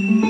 Mm-hmm.